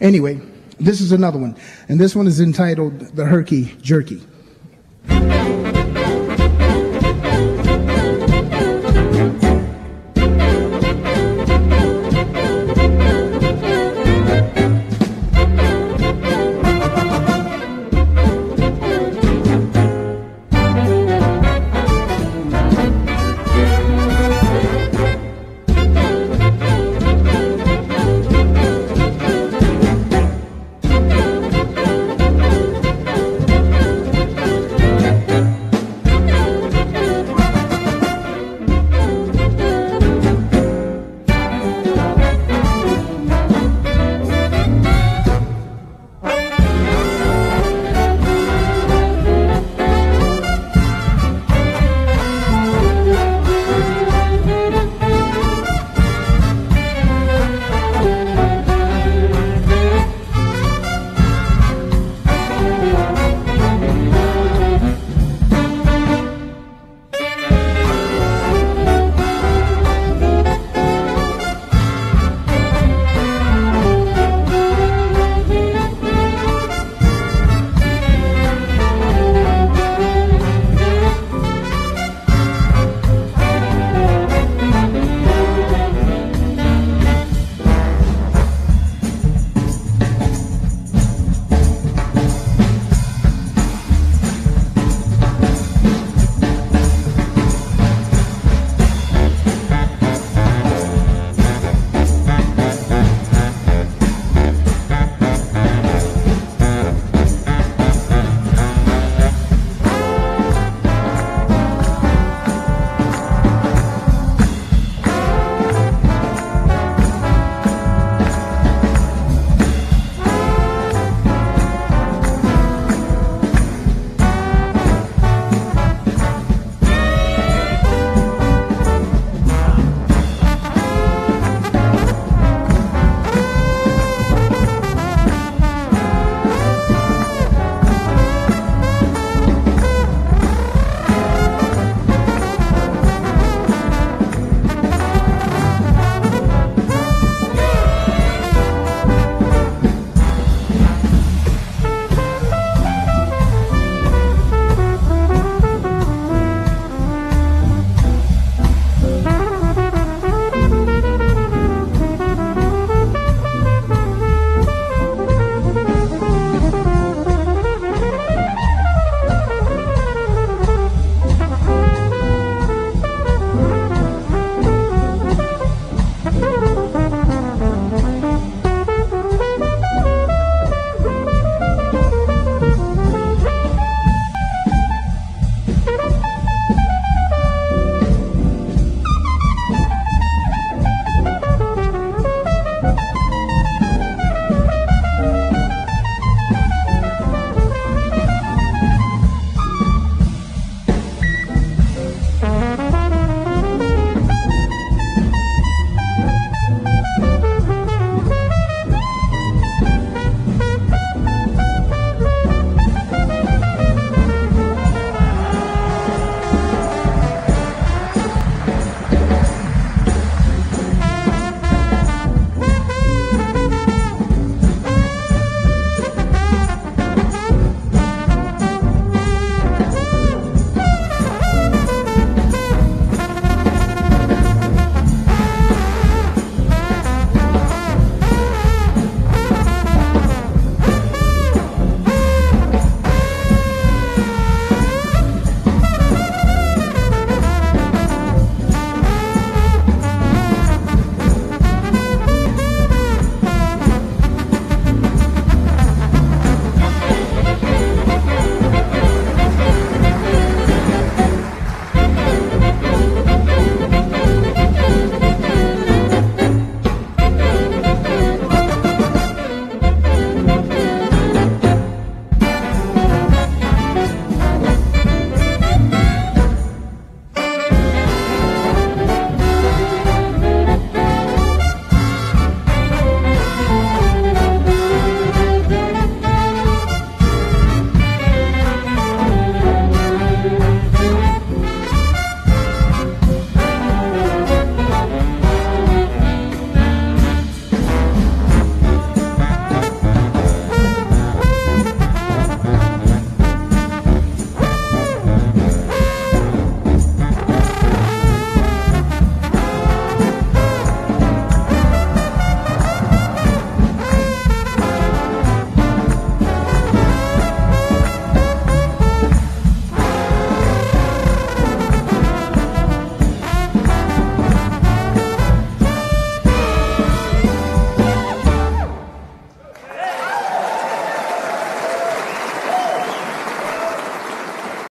Anyway, this is another one, and this one is entitled The Herky Jerky.